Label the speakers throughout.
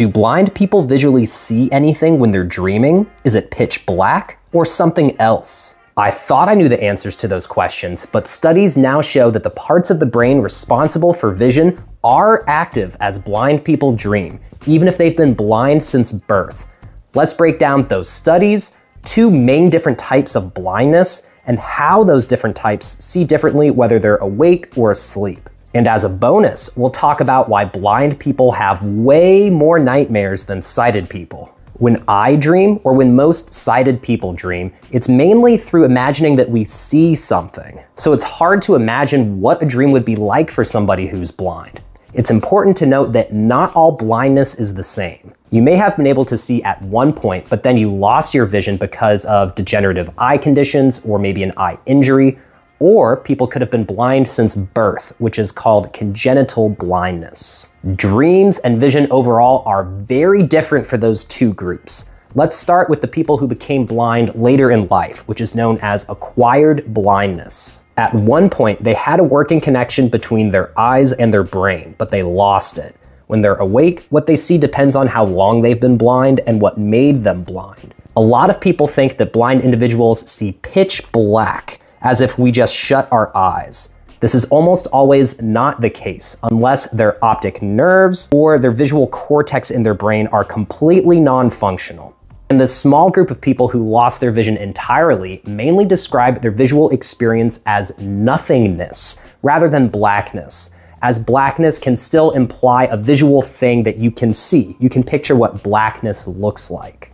Speaker 1: Do blind people visually see anything when they're dreaming? Is it pitch black or something else? I thought I knew the answers to those questions, but studies now show that the parts of the brain responsible for vision are active as blind people dream, even if they've been blind since birth. Let's break down those studies, two main different types of blindness, and how those different types see differently whether they're awake or asleep. And as a bonus, we'll talk about why blind people have way more nightmares than sighted people. When I dream, or when most sighted people dream, it's mainly through imagining that we see something. So it's hard to imagine what a dream would be like for somebody who's blind. It's important to note that not all blindness is the same. You may have been able to see at one point, but then you lost your vision because of degenerative eye conditions or maybe an eye injury or people could have been blind since birth, which is called congenital blindness. Dreams and vision overall are very different for those two groups. Let's start with the people who became blind later in life, which is known as acquired blindness. At one point, they had a working connection between their eyes and their brain, but they lost it. When they're awake, what they see depends on how long they've been blind and what made them blind. A lot of people think that blind individuals see pitch black, as if we just shut our eyes. This is almost always not the case unless their optic nerves or their visual cortex in their brain are completely non-functional. And this small group of people who lost their vision entirely mainly describe their visual experience as nothingness rather than blackness, as blackness can still imply a visual thing that you can see. You can picture what blackness looks like.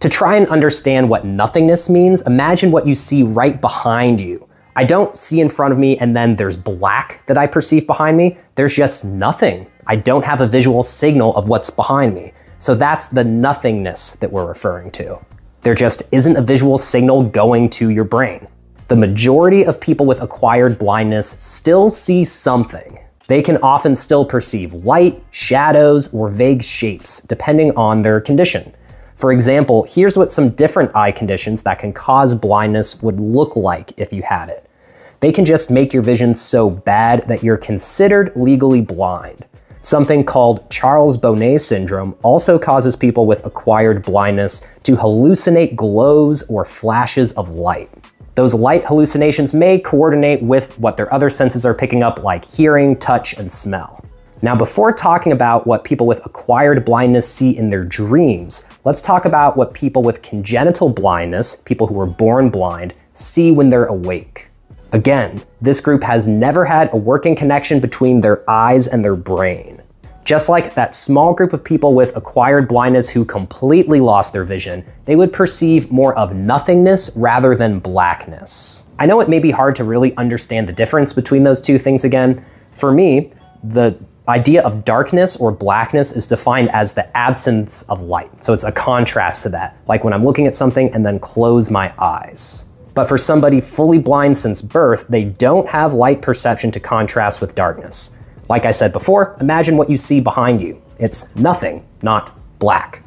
Speaker 1: To try and understand what nothingness means, imagine what you see right behind you. I don't see in front of me and then there's black that I perceive behind me. There's just nothing. I don't have a visual signal of what's behind me. So that's the nothingness that we're referring to. There just isn't a visual signal going to your brain. The majority of people with acquired blindness still see something. They can often still perceive light, shadows, or vague shapes, depending on their condition. For example, here's what some different eye conditions that can cause blindness would look like if you had it. They can just make your vision so bad that you're considered legally blind. Something called Charles-Bonnet syndrome also causes people with acquired blindness to hallucinate glows or flashes of light. Those light hallucinations may coordinate with what their other senses are picking up like hearing, touch, and smell. Now, before talking about what people with acquired blindness see in their dreams, let's talk about what people with congenital blindness, people who were born blind, see when they're awake. Again, this group has never had a working connection between their eyes and their brain. Just like that small group of people with acquired blindness who completely lost their vision, they would perceive more of nothingness rather than blackness. I know it may be hard to really understand the difference between those two things again. For me, the idea of darkness or blackness is defined as the absence of light. So it's a contrast to that, like when I'm looking at something and then close my eyes. But for somebody fully blind since birth, they don't have light perception to contrast with darkness. Like I said before, imagine what you see behind you. It's nothing, not black.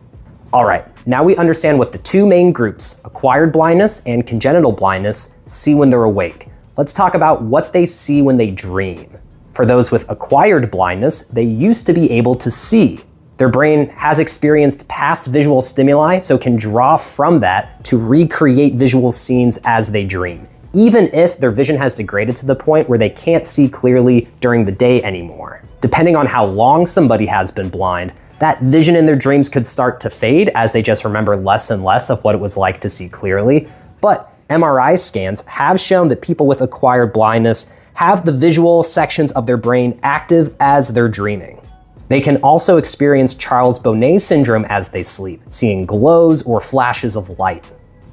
Speaker 1: All right, now we understand what the two main groups, acquired blindness and congenital blindness, see when they're awake. Let's talk about what they see when they dream. For those with acquired blindness, they used to be able to see. Their brain has experienced past visual stimuli, so can draw from that to recreate visual scenes as they dream, even if their vision has degraded to the point where they can't see clearly during the day anymore. Depending on how long somebody has been blind, that vision in their dreams could start to fade as they just remember less and less of what it was like to see clearly. But MRI scans have shown that people with acquired blindness have the visual sections of their brain active as they're dreaming. They can also experience Charles-Bonnet syndrome as they sleep, seeing glows or flashes of light.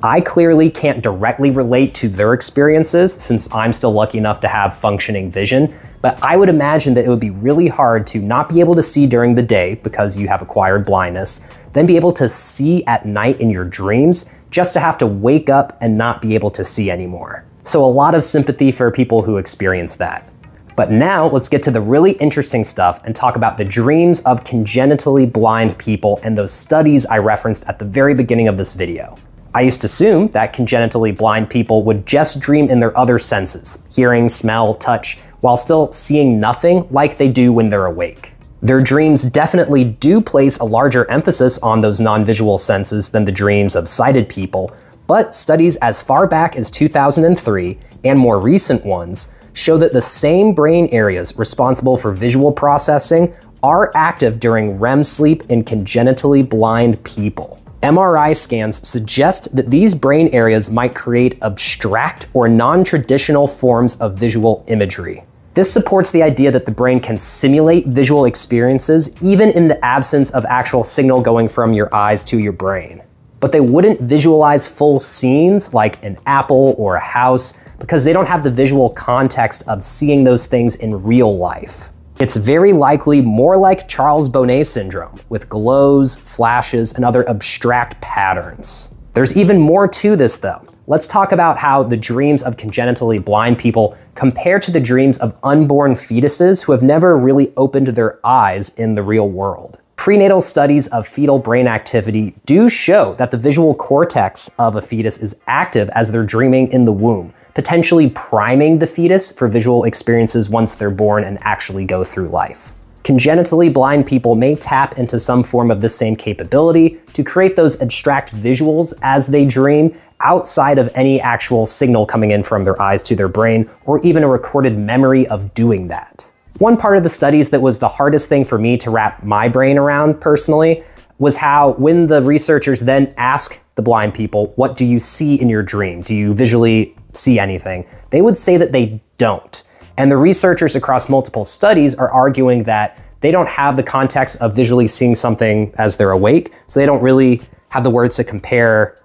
Speaker 1: I clearly can't directly relate to their experiences since I'm still lucky enough to have functioning vision, but I would imagine that it would be really hard to not be able to see during the day because you have acquired blindness, then be able to see at night in your dreams just to have to wake up and not be able to see anymore. So a lot of sympathy for people who experience that. But now let's get to the really interesting stuff and talk about the dreams of congenitally blind people and those studies I referenced at the very beginning of this video. I used to assume that congenitally blind people would just dream in their other senses, hearing, smell, touch, while still seeing nothing like they do when they're awake. Their dreams definitely do place a larger emphasis on those non-visual senses than the dreams of sighted people, but studies as far back as 2003 and more recent ones show that the same brain areas responsible for visual processing are active during REM sleep in congenitally blind people. MRI scans suggest that these brain areas might create abstract or non-traditional forms of visual imagery. This supports the idea that the brain can simulate visual experiences even in the absence of actual signal going from your eyes to your brain. But they wouldn't visualize full scenes like an apple or a house because they don't have the visual context of seeing those things in real life. It's very likely more like Charles Bonnet syndrome, with glows, flashes, and other abstract patterns. There's even more to this though. Let's talk about how the dreams of congenitally blind people compare to the dreams of unborn fetuses who have never really opened their eyes in the real world. Prenatal studies of fetal brain activity do show that the visual cortex of a fetus is active as they're dreaming in the womb, potentially priming the fetus for visual experiences once they're born and actually go through life. Congenitally blind people may tap into some form of the same capability to create those abstract visuals as they dream outside of any actual signal coming in from their eyes to their brain or even a recorded memory of doing that. One part of the studies that was the hardest thing for me to wrap my brain around personally was how when the researchers then ask the blind people, what do you see in your dream? Do you visually see anything? They would say that they don't. And the researchers across multiple studies are arguing that they don't have the context of visually seeing something as they're awake, so they don't really have the words to compare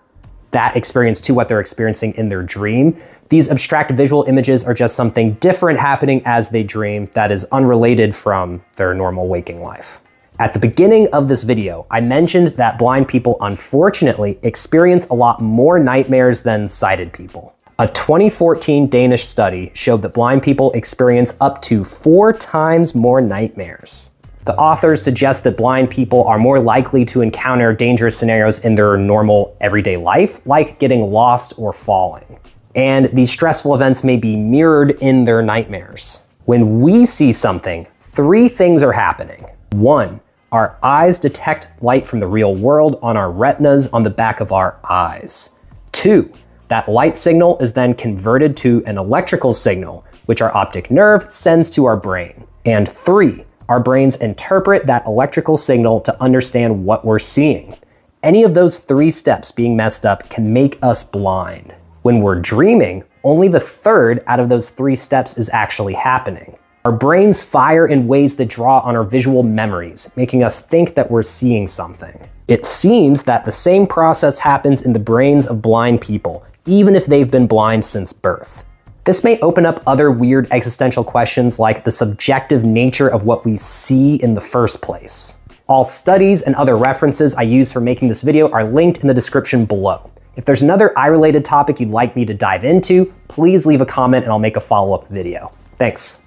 Speaker 1: that experience to what they're experiencing in their dream. These abstract visual images are just something different happening as they dream that is unrelated from their normal waking life. At the beginning of this video, I mentioned that blind people unfortunately experience a lot more nightmares than sighted people. A 2014 Danish study showed that blind people experience up to four times more nightmares. The authors suggest that blind people are more likely to encounter dangerous scenarios in their normal everyday life, like getting lost or falling. And these stressful events may be mirrored in their nightmares. When we see something, three things are happening. One, our eyes detect light from the real world on our retinas on the back of our eyes. Two, that light signal is then converted to an electrical signal, which our optic nerve sends to our brain. And three, our brains interpret that electrical signal to understand what we're seeing. Any of those three steps being messed up can make us blind. When we're dreaming, only the third out of those three steps is actually happening. Our brains fire in ways that draw on our visual memories, making us think that we're seeing something. It seems that the same process happens in the brains of blind people, even if they've been blind since birth. This may open up other weird existential questions like the subjective nature of what we see in the first place. All studies and other references I use for making this video are linked in the description below. If there's another eye-related topic you'd like me to dive into, please leave a comment and I'll make a follow-up video. Thanks.